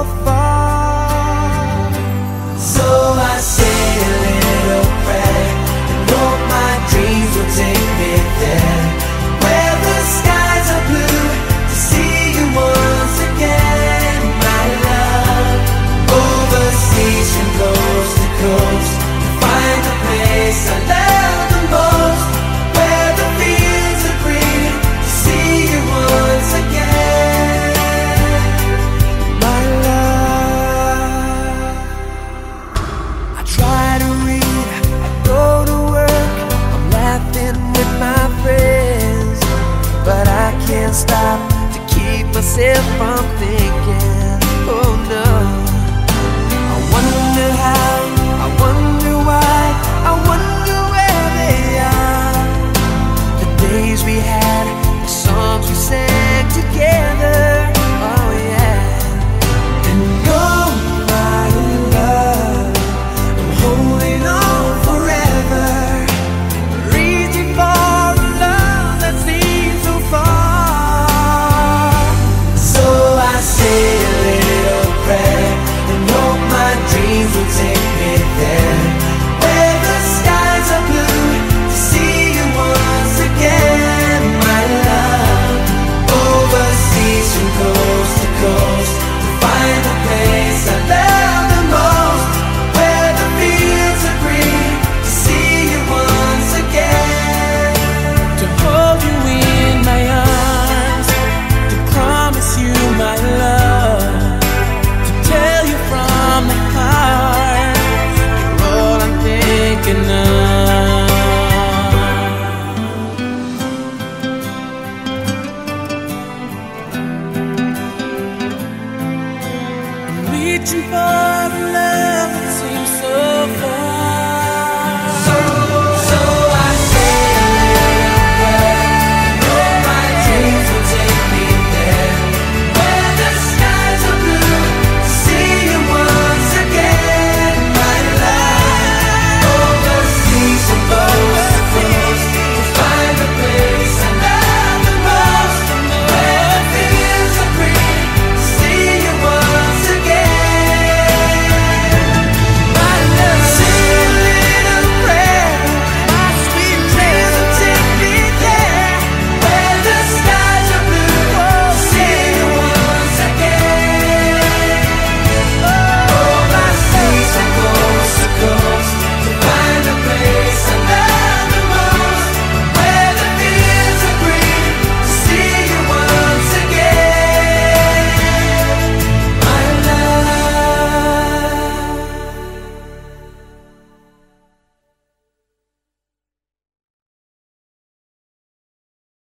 how far. myself something. from coast to coast. too far the love.